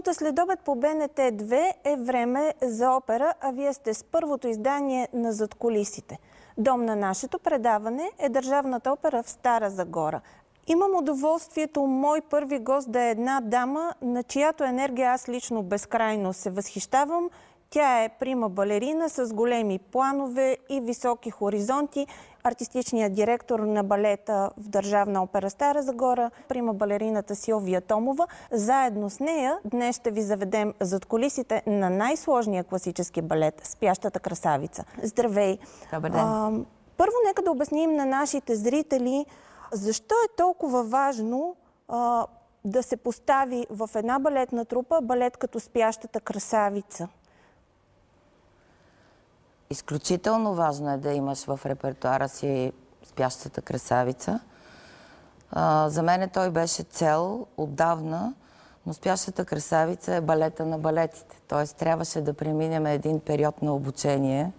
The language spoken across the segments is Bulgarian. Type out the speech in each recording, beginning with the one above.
събота след обед по БНТ 2 е време за опера, а вие сте с първото издание на Задколисите. Дом на нашето предаване е Държавната опера в Стара Загора. Имам удоволствието мой първи гост да е една дама, на чиято енергия аз лично безкрайно се възхищавам. Тя е прима балерина с големи планове и високи хоризонти. Артистичният директор на балета в Държавна опера Стара Загора, прима балерината Силвия Томова. Заедно с нея днес ще ви заведем зад колисите на най-сложния класически балет «Спящата красавица». Здравей! Добър ден! А, първо нека да обясним на нашите зрители защо е толкова важно а, да се постави в една балетна трупа балет като «Спящата красавица». Изключително важно е да имаш в репертуара си спящата красавица. А, за мен той беше цел отдавна, но спящата красавица е балета на балетите. Тоест трябваше да преминем един период на обучение,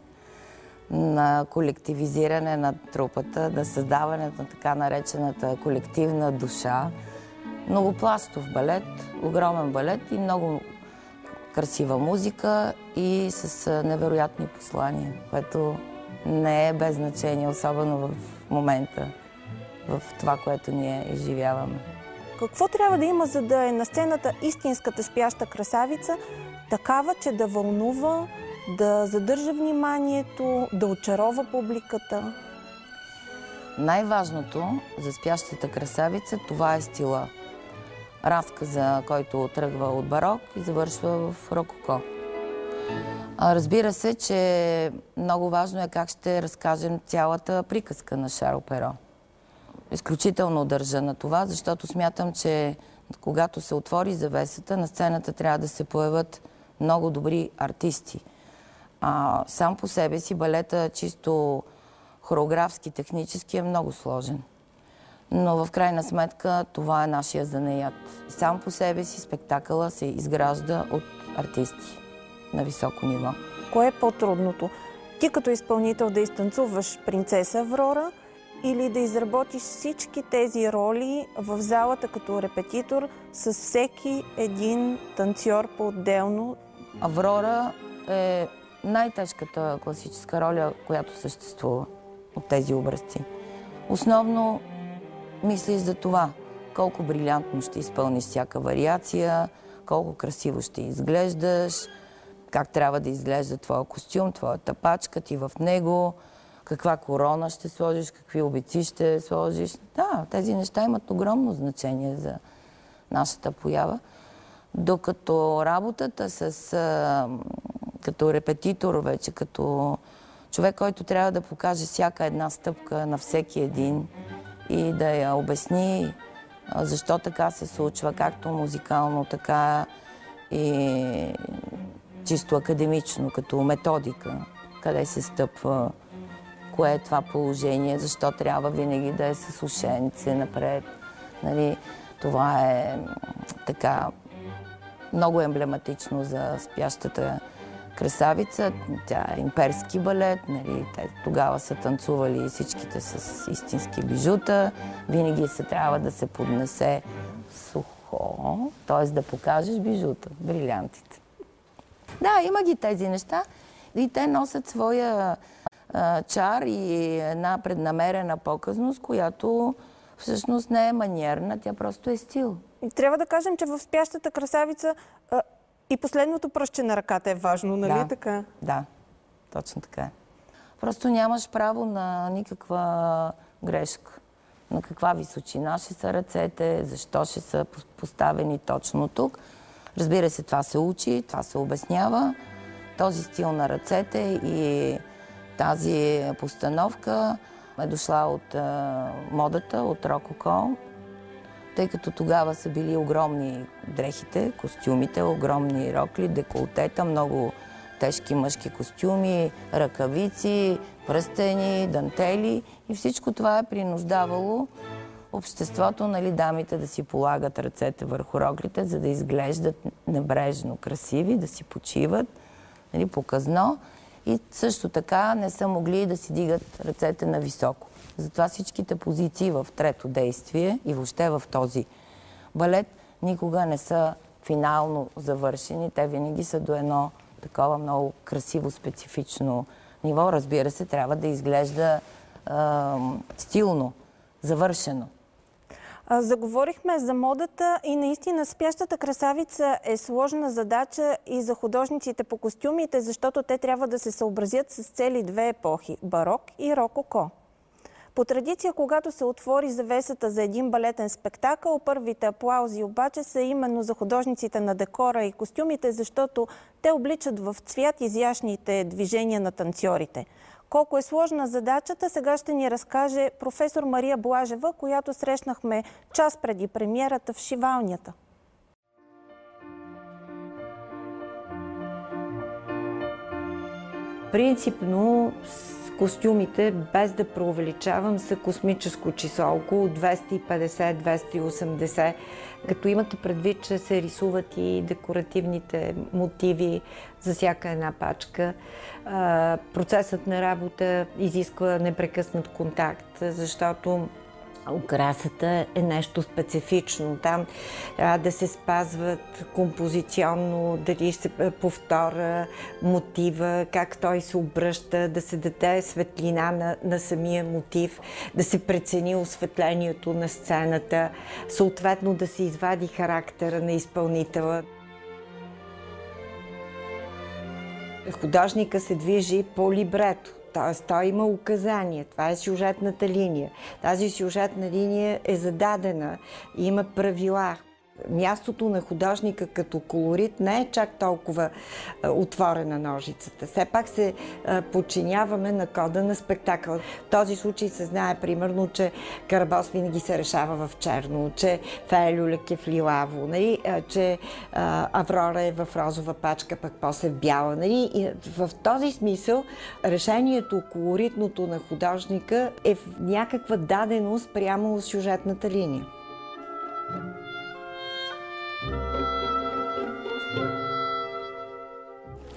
на колективизиране на трупата, на създаване на така наречената колективна душа. Многопластов балет, огромен балет и много красива музика и с невероятни послания, което не е без значение, особено в момента, в това, което ние изживяваме. Какво трябва да има, за да е на сцената истинската спяща красавица, такава, че да вълнува, да задържа вниманието, да очарова публиката? Най-важното за спящата красавица, това е стила разказа, който тръгва от барок и завършва в рококо. Разбира се, че много важно е как ще разкажем цялата приказка на Шарл Перо. Изключително държа на това, защото смятам, че когато се отвори завесата, на сцената трябва да се появят много добри артисти. А, сам по себе си балета чисто хореографски, технически е много сложен но в крайна сметка това е нашия занаят. Сам по себе си спектакъла се изгражда от артисти на високо ниво. Кое е по-трудното? Ти като изпълнител да изтанцуваш принцеса Аврора или да изработиш всички тези роли в залата като репетитор с всеки един танцор по-отделно? Аврора е най-тежката класическа роля, която съществува от тези образци. Основно мислиш за това. Колко брилянтно ще изпълниш всяка вариация, колко красиво ще изглеждаш, как трябва да изглежда твоя костюм, твоята пачка, ти в него, каква корона ще сложиш, какви обици ще сложиш. Да, тези неща имат огромно значение за нашата поява. Докато работата с, като репетитор вече, като човек, който трябва да покаже всяка една стъпка на всеки един, и да я обясни защо така се случва, както музикално, така и чисто академично, като методика, къде се стъпва, кое е това положение, защо трябва винаги да е с ушенице напред. Нали, това е така много емблематично за спящата красавица. Тя е имперски балет. Нали, те тогава са танцували всичките с истински бижута. Винаги се трябва да се поднесе сухо, т.е. да покажеш бижута, брилянтите. Да, има ги тези неща и те носят своя а, чар и една преднамерена показност, която всъщност не е маниерна, тя просто е стил. Трябва да кажем, че в спящата красавица и последното пръще на ръката е важно, нали да, така? Да, точно така е. Просто нямаш право на никаква грешка. На каква височина ще са ръцете, защо ще са поставени точно тук. Разбира се, това се учи, това се обяснява. Този стил на ръцете и тази постановка е дошла от модата, от Рококо тъй като тогава са били огромни дрехите, костюмите, огромни рокли, деколтета, много тежки мъжки костюми, ръкавици, пръстени, дантели и всичко това е принуждавало обществото, нали, дамите да си полагат ръцете върху роклите, за да изглеждат небрежно красиви, да си почиват, нали, показно и също така не са могли да си дигат ръцете на високо. Затова всичките позиции в трето действие и въобще в този балет никога не са финално завършени. Те винаги са до едно такова много красиво, специфично ниво. Разбира се, трябва да изглежда а, стилно, завършено. Заговорихме за модата и наистина спящата красавица е сложна задача и за художниците по костюмите, защото те трябва да се съобразят с цели две епохи – барок и рококо. По традиция, когато се отвори завесата за един балетен спектакъл, първите аплаузи обаче са именно за художниците на декора и костюмите, защото те обличат в цвят изящните движения на танцорите. Колко е сложна задачата, сега ще ни разкаже професор Мария Блажева, която срещнахме час преди премиерата в Шивалнята. Принципно костюмите, без да преувеличавам, са космическо число, около 250-280, като имате предвид, че се рисуват и декоративните мотиви за всяка една пачка. Процесът на работа изисква непрекъснат контакт, защото Украсата е нещо специфично. Там трябва да се спазват композиционно, дали се повтора мотива, как той се обръща, да се даде светлина на, на самия мотив, да се прецени осветлението на сцената, съответно да се извади характера на изпълнителя. Художника се движи по либрето. Т.е. той има указания. Това е сюжетната линия. Тази сюжетна линия е зададена. Има правила мястото на художника като колорит не е чак толкова отворена ножицата. Все пак се подчиняваме на кода на спектакъл. В този случай се знае, примерно, че Карабос винаги се решава в черно, че Фейлюлек е в лилаво, нали? че Аврора е в розова пачка, пък после в бяла. Нали? И в този смисъл решението, колоритното на художника е в някаква даденост прямо сюжетната линия.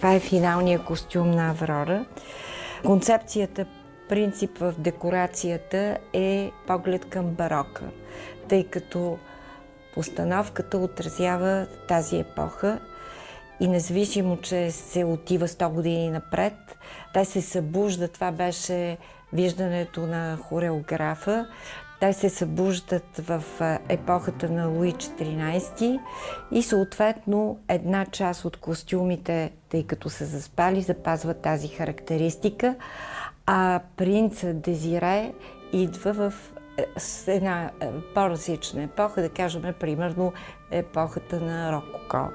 Това е финалния костюм на Аврора. Концепцията, принцип в декорацията е поглед към барока, тъй като постановката отразява тази епоха и независимо, че се отива 100 години напред, те се събужда. Това беше виждането на хореографа. Те се събуждат в епохата на Луи XIV и съответно една част от костюмите, тъй като са заспали, запазват тази характеристика, а принца Дезире идва в е, една е, по-различна епоха, да кажем, примерно епохата на Рококо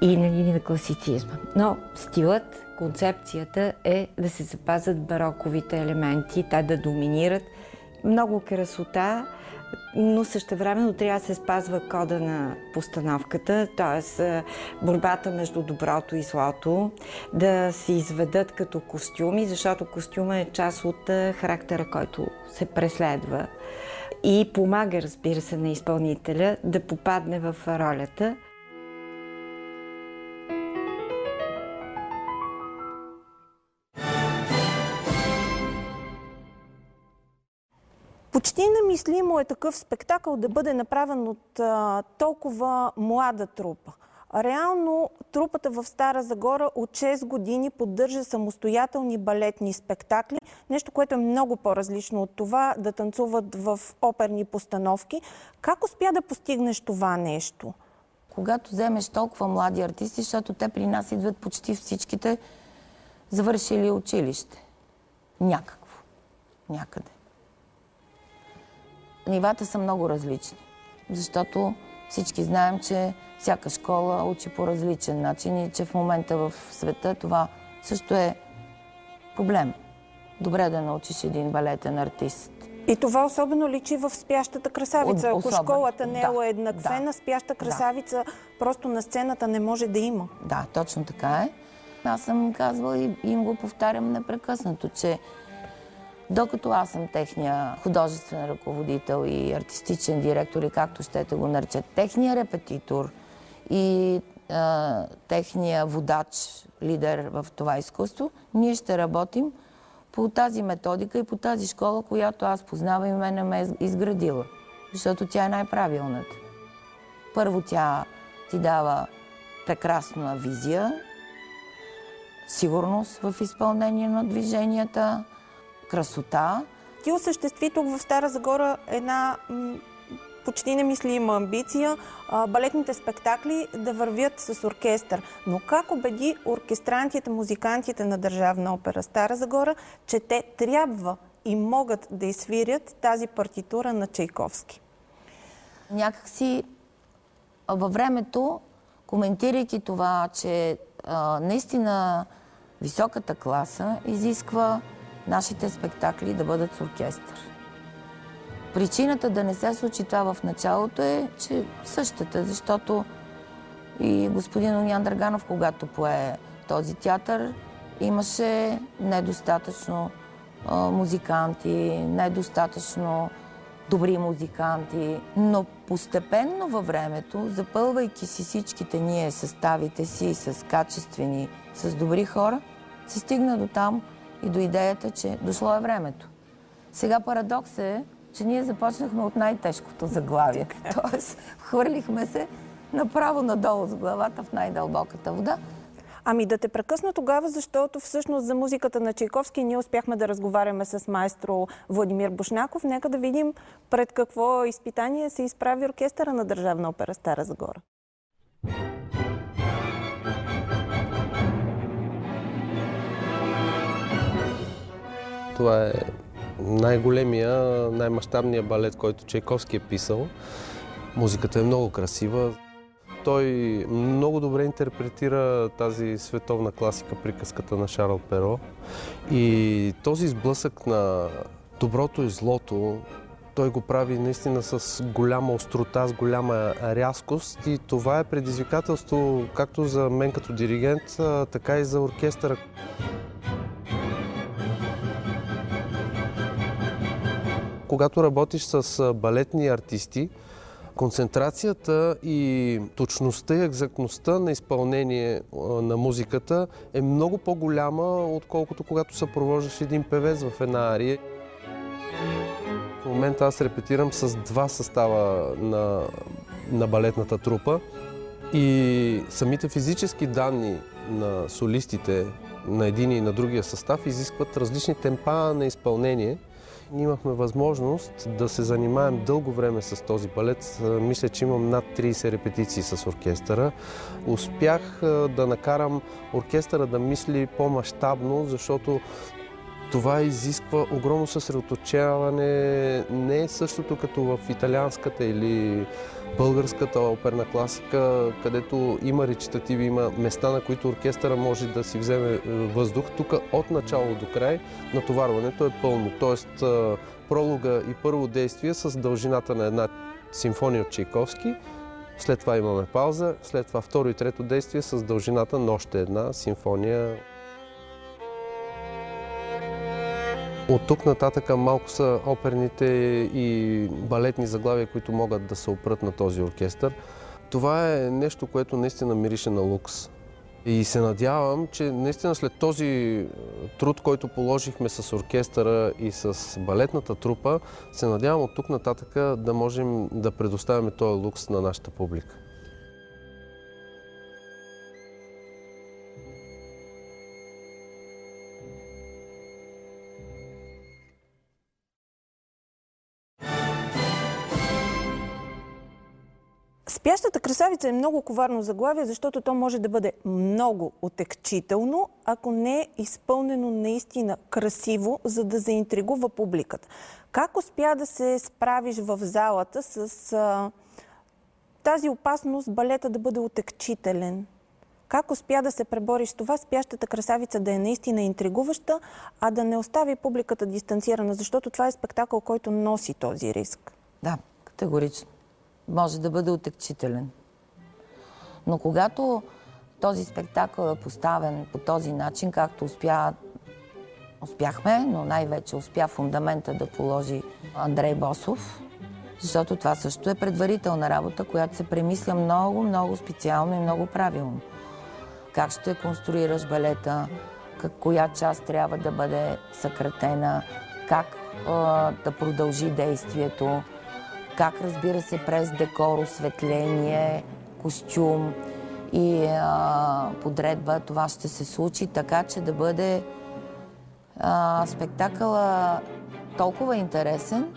и нали, на класицизма. Но стилът, концепцията е да се запазят бароковите елементи, те да доминират много красота, но същевременно трябва да се спазва кода на постановката, т.е. борбата между доброто и злото, да се изведат като костюми, защото костюма е част от характера, който се преследва и помага, разбира се, на изпълнителя да попадне в ролята. Почти немислимо е такъв спектакъл да бъде направен от а, толкова млада трупа. Реално трупата в Стара Загора от 6 години поддържа самостоятелни балетни спектакли, нещо, което е много по-различно от това да танцуват в оперни постановки. Как успя да постигнеш това нещо? Когато вземеш толкова млади артисти, защото те при нас идват почти всичките завършили училище. Някакво. Някъде нивата са много различни. Защото всички знаем, че всяка школа учи по различен начин и че в момента в света това също е проблем. Добре да научиш един балетен артист. И това особено личи в спящата красавица. Ако особено. школата не е еднаквена, да. спяща красавица да. просто на сцената не може да има. Да, точно така е. Аз съм казвала и им го повтарям непрекъснато, че докато аз съм техния художествен ръководител и артистичен директор, и както щете го наречат, техния репетитор и а, техния водач, лидер в това изкуство, ние ще работим по тази методика и по тази школа, която аз познавам и мене ме е изградила. Защото тя е най-правилната. Първо тя ти дава прекрасна визия, сигурност в изпълнение на движенията, красота. Ти осъществи тук в Стара Загора една почти немислима амбиция балетните спектакли да вървят с оркестър. Но как убеди оркестрантите, музикантите на Държавна опера Стара Загора, че те трябва и могат да изсвирят тази партитура на Чайковски? Някакси във времето, коментирайки това, че а, наистина високата класа изисква нашите спектакли да бъдат с оркестър. Причината да не се случи това в началото е, че същата, защото и господин Огнян Драганов, когато пое този театър, имаше недостатъчно а, музиканти, недостатъчно добри музиканти, но постепенно във времето, запълвайки си всичките ние съставите си с качествени, с добри хора, се стигна до там и до идеята, че дошло е времето. Сега парадокс е, че ние започнахме от най-тежкото заглавие. Тоест, хвърлихме се направо надолу с главата в най-дълбоката вода. Ами да те прекъсна тогава, защото всъщност за музиката на Чайковски ние успяхме да разговаряме с майстро Владимир Бушнаков. Нека да видим пред какво изпитание се изправи оркестъра на Държавна опера Стара Загора. Това е най-големия, най-мащабният балет, който Чайковски е писал. Музиката е много красива. Той много добре интерпретира тази световна класика, приказката на Шарл Перо. И този сблъсък на доброто и злото, той го прави наистина с голяма острота, с голяма рязкост и това е предизвикателство както за мен като диригент, така и за оркестъра. Когато работиш с балетни артисти, концентрацията и точността и екзактността на изпълнение на музиката е много по-голяма, отколкото когато съпровождаш един певец в една ария. В момента аз репетирам с два състава на, на балетната трупа и самите физически данни на солистите на един и на другия състав изискват различни темпа на изпълнение – ние имахме възможност да се занимаем дълго време с този балет. Мисля, че имам над 30 репетиции с оркестъра. Успях да накарам оркестъра да мисли по-масштабно, защото това изисква огромно съсредоточаване. Не е същото като в италианската или българската оперна класика, където има речитативи, има места, на които оркестъра може да си вземе е, въздух. Тук от начало до край натоварването е пълно. Тоест пролога и първо действие с дължината на една симфония от Чайковски. След това имаме пауза, след това второ и трето действие с дължината на още една симфония От тук нататък малко са оперните и балетни заглавия, които могат да се опрат на този оркестър. Това е нещо, което наистина мирише на лукс. И се надявам, че наистина след този труд, който положихме с оркестъра и с балетната трупа, се надявам от тук нататък да можем да предоставяме този лукс на нашата публика. Спящата красавица е много коварно заглавие, защото то може да бъде много отекчително, ако не е изпълнено наистина красиво, за да заинтригува публиката. Как успя да се справиш в залата с а, тази опасност балета да бъде отекчителен? Как успя да се пребориш с това спящата красавица да е наистина интригуваща, а да не остави публиката дистанцирана, защото това е спектакъл, който носи този риск? Да, категорично може да бъде отекчителен. Но когато този спектакъл е поставен по този начин, както успя, успяхме, но най-вече успя фундамента да положи Андрей Босов, защото това също е предварителна работа, която се премисля много, много специално и много правилно. Как ще конструираш балета, как, коя част трябва да бъде съкратена, как а, да продължи действието, как разбира се през декор, осветление, костюм и а, подредба това ще се случи, така че да бъде а, спектакъла толкова интересен,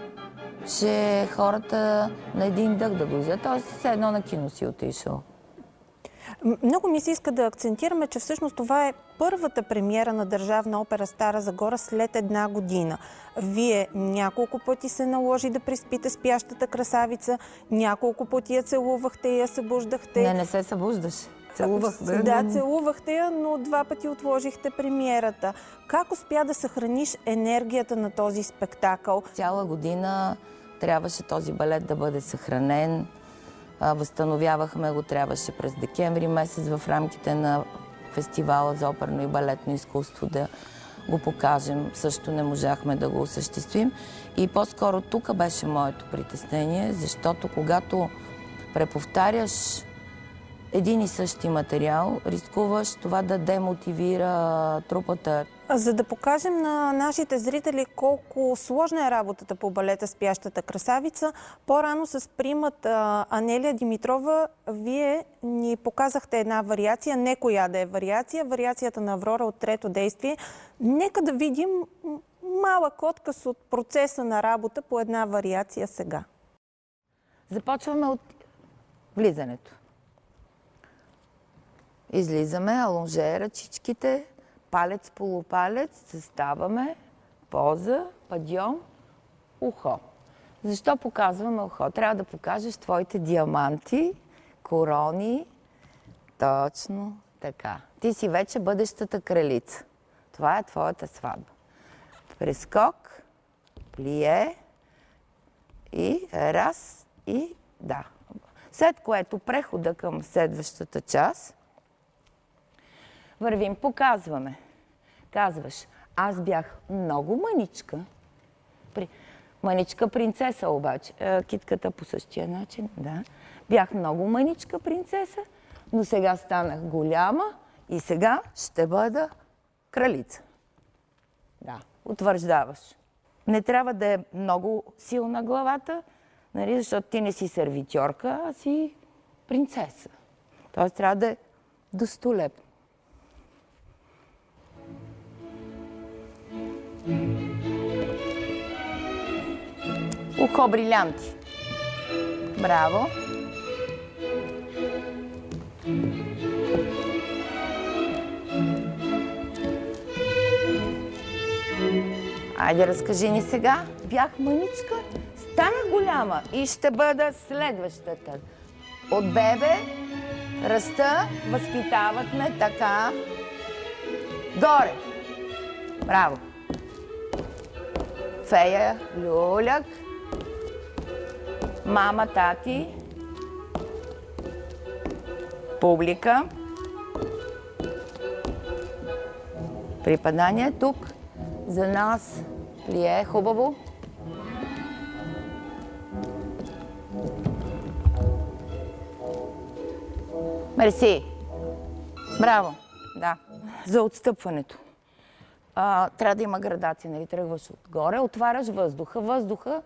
че хората на един дъх да го взят. Тоест, все едно на кино си отишъл. Много ми се иска да акцентираме, че всъщност това е първата премиера на Държавна опера Стара Загора след една година. Вие няколко пъти се наложи да приспите спящата красавица, няколко пъти я целувахте и я събуждахте. Не, не се събуждаше. Целувах. бе, Да, целувахте я, но два пъти отложихте премиерата. Как успя да съхраниш енергията на този спектакъл? Цяла година трябваше този балет да бъде съхранен. Възстановявахме го, трябваше през декември месец в рамките на фестивала за оперно и балетно изкуство да го покажем. Също не можахме да го осъществим. И по-скоро тук беше моето притеснение, защото когато преповтаряш един и същи материал, рискуваш това да демотивира трупата. За да покажем на нашите зрители колко сложна е работата по балета Спящата красавица, по-рано с примат Анелия Димитрова, вие ни показахте една вариация, не коя да е вариация, вариацията на Аврора от трето действие. Нека да видим малък отказ от процеса на работа по една вариация сега. Започваме от влизането. Излизаме, алонже, ръчичките, палец, полупалец, съставаме, поза, падьон, ухо. Защо показваме ухо? Трябва да покажеш твоите диаманти, корони. Точно така. Ти си вече бъдещата кралица. Това е твоята сватба. Прескок, плие, и раз, и да. След което прехода към следващата част, вървим, показваме. Казваш, аз бях много мъничка. Мъничка принцеса обаче. Е, китката по същия начин, да. Бях много мъничка принцеса, но сега станах голяма и сега ще бъда кралица. Да, утвърждаваш. Не трябва да е много силна главата, нали, защото ти не си сервитьорка, а си принцеса. Тоест трябва да е достолепно. Ухо брилянти. Браво. Айде, разкажи ни сега. Бях мъничка, станах голяма и ще бъда следващата. От бебе раста, възпитават ме така. Горе. Браво. Фея, люляк, мама, тати, публика. Припадание тук. За нас ли е хубаво? Мерси. Браво. Да. За отстъпването. А, трябва да има градация, нали? Тръгваш отгоре, отваряш въздуха. Въздуха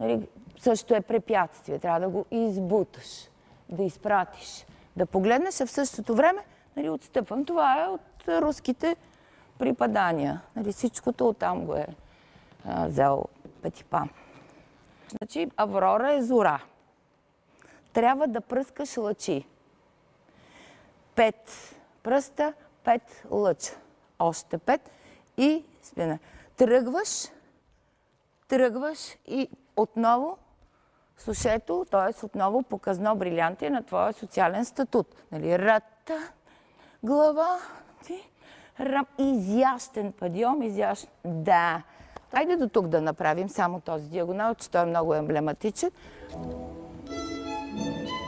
нали, също е препятствие. Трябва да го избуташ, да изпратиш, да погледнеш, а в същото време нали, отстъпвам. Това е от руските припадания. Нали, всичкото оттам го е а, взел Петипа. Значи, Аврора е зора. Трябва да пръскаш лъчи. Пет пръста, пет лъча. Още пет и спина. Тръгваш, тръгваш и отново сушето, т.е. отново показно брилянти на твоя социален статут. Нали? Рата, глава, ти, рам, изящен падиом, изящен. Да. Айде до тук да направим само този диагонал, че той е много емблематичен.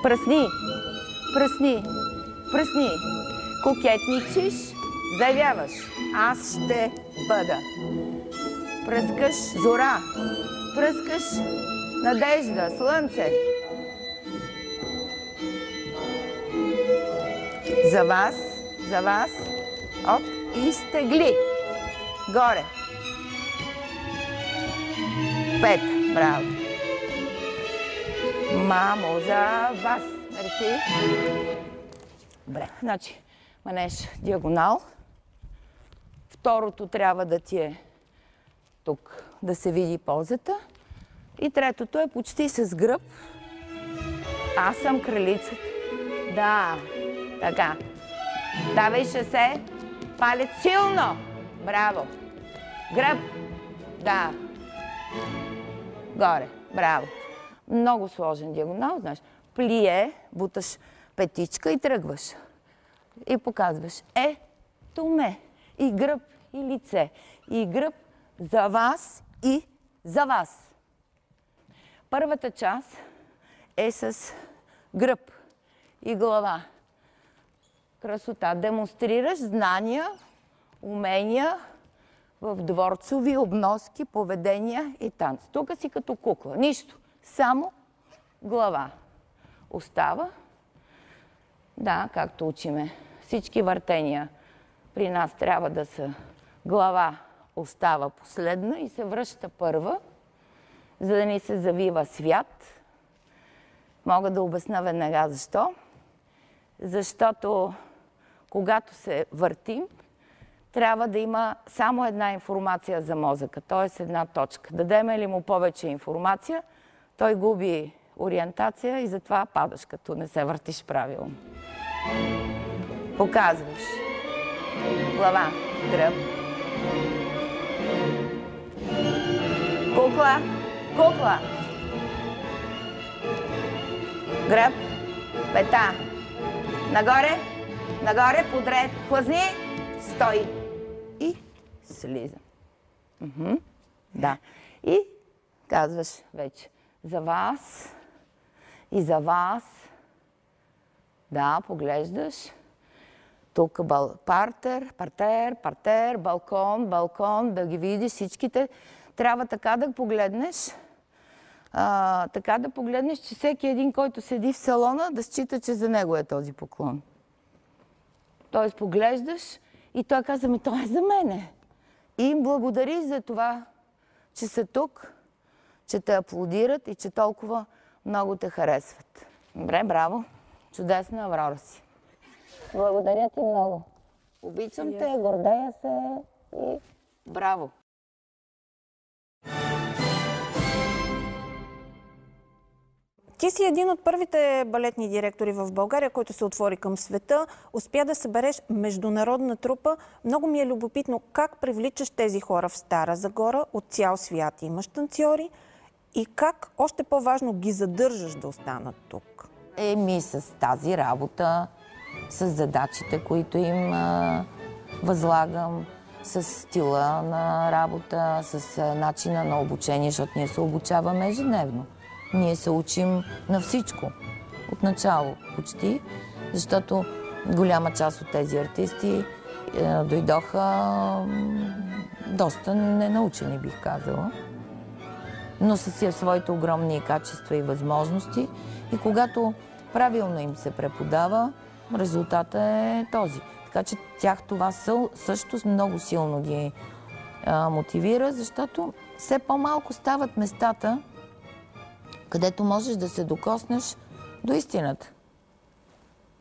Пръсни, пръсни, пръсни. Кокетничиш, заявяваш. Аз ще бъда. Пръскаш зора, пръскаш надежда, слънце. За вас, за вас. Оп, и стегли. Горе. Пет. Браво. Мамо, за вас. Мерси. Добре, значи манеж диагонал. Второто трябва да ти е тук, да се види ползата. И третото е почти с гръб. Аз съм кралицата. Да, така. Давай шосе. Палец силно. Браво. Гръб. Да. Горе. Браво. Много сложен диагонал, знаеш. Плие, буташ петичка и тръгваш. И показваш. Е, то ме. И гръб, и лице. И гръб за вас и за вас. Първата част е с гръб и глава. Красота. Демонстрираш знания, умения в дворцови обноски, поведения и танц. Тук си като кукла. Нищо. Само глава. Остава. Да, както учиме. Всички въртения при нас трябва да са глава остава последна и се връща първа, за да ни се завива свят. Мога да обясна веднага защо. Защото когато се въртим, трябва да има само една информация за мозъка, т.е. една точка. Дадеме ли му повече информация, той губи ориентация и затова падаш, като не се въртиш правилно. Показваш. Глава, гръб. Кукла, кукла. Гръб, пета. Нагоре, нагоре, подред, хлъзни, стой. И слизам. Мгм. Да. И казваш вече за вас и за вас. Да, поглеждаш. Тук партер, партер, партер, балкон, балкон, да ги видиш всичките. Трябва така да погледнеш, а, така да погледнеш, че всеки един, който седи в салона, да счита, че за него е този поклон. Тоест поглеждаш и той каза, ми той е за мене. И им благодари за това, че са тук, че те аплодират и че толкова много те харесват. Добре, браво. Чудесна Аврора си. Благодаря ти много. Обичам те, гордея се и браво. Ти си един от първите балетни директори в България, който се отвори към света. Успя да събереш международна трупа. Много ми е любопитно как привличаш тези хора в Стара Загора от цял свят. Имаш танцори и как, още по-важно, ги задържаш да останат тук. Еми с тази работа, с задачите, които им а, възлагам, с стила на работа, с а, начина на обучение, защото ние се обучаваме ежедневно. Ние се учим на всичко. От начало почти, защото голяма част от тези артисти е, дойдоха доста ненаучени, бих казала но с своите огромни качества и възможности. И когато правилно им се преподава, резултата е този. Така че тях това също много силно ги мотивира, защото все по-малко стават местата, където можеш да се докоснеш до истината.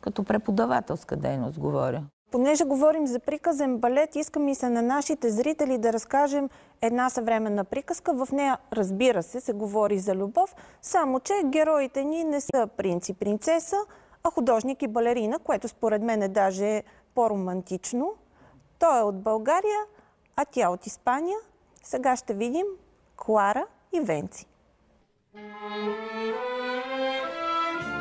Като преподавателска дейност говоря. Понеже говорим за приказен балет, искам и се на нашите зрители да разкажем една съвременна приказка. В нея, разбира се, се говори за любов, само че героите ни не са принц и принцеса, а художник и балерина, което според мен е даже по-романтично. Той е от България, а тя от Испания. Сега ще видим Клара и Венци.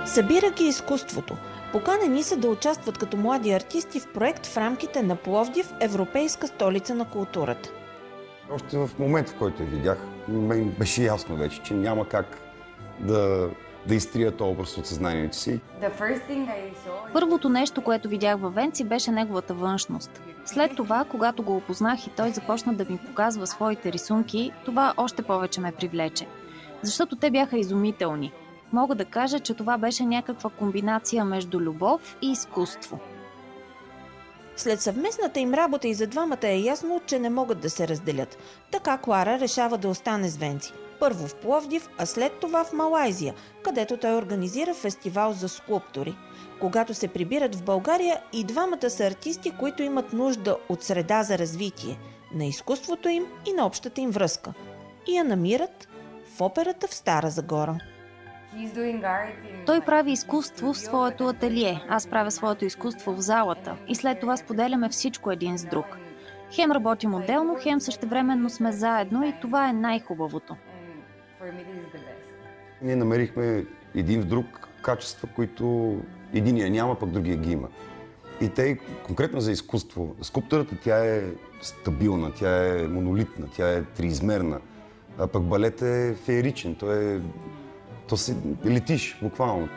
Събира ги изкуството – Поканени са да участват като млади артисти в проект в рамките на Пловдив, Европейска столица на културата. Още в момента, в който я видях, мен беше ясно вече, че няма как да, да изтрия този образ от съзнанието си. Първото нещо, което видях във Венци, беше неговата външност. След това, когато го опознах и той започна да ми показва своите рисунки, това още повече ме привлече. Защото те бяха изумителни – мога да кажа, че това беше някаква комбинация между любов и изкуство. След съвместната им работа и за двамата е ясно, че не могат да се разделят. Така Клара решава да остане с Венци. Първо в Пловдив, а след това в Малайзия, където той организира фестивал за скулптори. Когато се прибират в България, и двамата са артисти, които имат нужда от среда за развитие, на изкуството им и на общата им връзка. И я намират в операта в Стара Загора. Той прави изкуство в своето ателие, аз правя своето изкуство в залата и след това споделяме всичко един с друг. Хем работим отделно, хем същевременно сме заедно и това е най-хубавото. Ние намерихме един в друг качества, които единия няма, пък другия ги има. И те конкретно за изкуство. Скулптурата тя е стабилна, тя е монолитна, тя е триизмерна. А пък балет е фееричен, то е... То си летиш, буквално.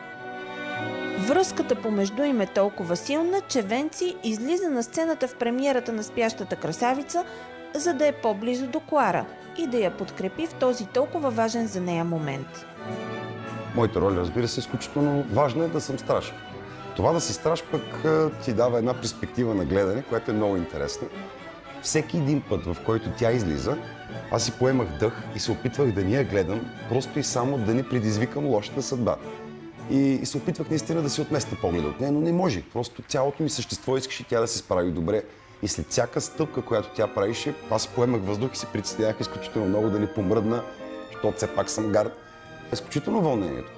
Връзката помежду им е толкова силна, че Венци излиза на сцената в премиерата на Спящата красавица, за да е по-близо до Клара и да я подкрепи в този толкова важен за нея момент. Моята роля, разбира се, е изключително важна е да съм страж. Това да си страж пък ти дава една перспектива на гледане, която е много интересна. Всеки един път, в който тя излиза, аз си поемах дъх и се опитвах да ни я гледам, просто и само да не предизвикам лошата съдба. И, и се опитвах наистина да си отместя погледа от нея, но не можех. Просто цялото ми същество искаше тя да се справи добре. И след всяка стъпка, която тя правише, аз поемах въздух и си притеснявах изключително много да не помръдна, защото все пак съм гард. Изключително вълнението.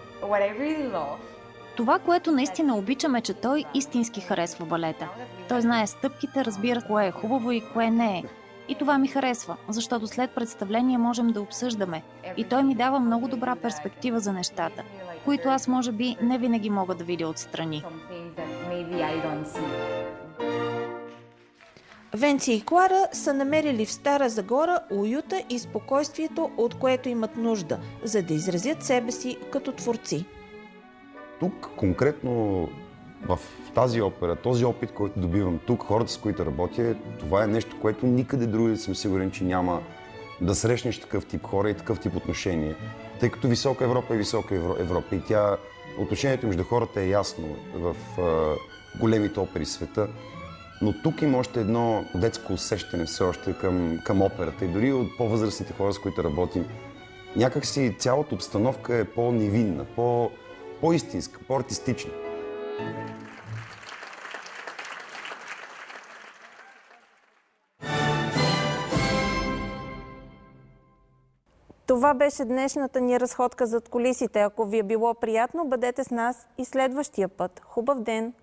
Това, което наистина обичам е, че той истински харесва балета. Той знае стъпките, разбира кое е хубаво и кое не е. И това ми харесва, защото след представление можем да обсъждаме. И той ми дава много добра перспектива за нещата, които аз може би не винаги мога да видя отстрани. Венци и Клара са намерили в Стара Загора уюта и спокойствието, от което имат нужда, за да изразят себе си като творци. Тук конкретно в тази опера, този опит, който добивам тук, хората с които работя, това е нещо, което никъде другаде съм сигурен, че няма да срещнеш такъв тип хора и такъв тип отношения. Тъй като висока Европа е висока Европа и тя, отношението между хората е ясно в а, големите опери света. Но тук има още едно детско усещане все още към, към операта и дори от по-възрастните хора, с които работим. Някакси цялата обстановка е по-невинна, по- по-истинска, по-артистична. Това беше днешната ни разходка зад колисите. Ако ви е било приятно, бъдете с нас и следващия път. Хубав ден!